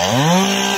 哦。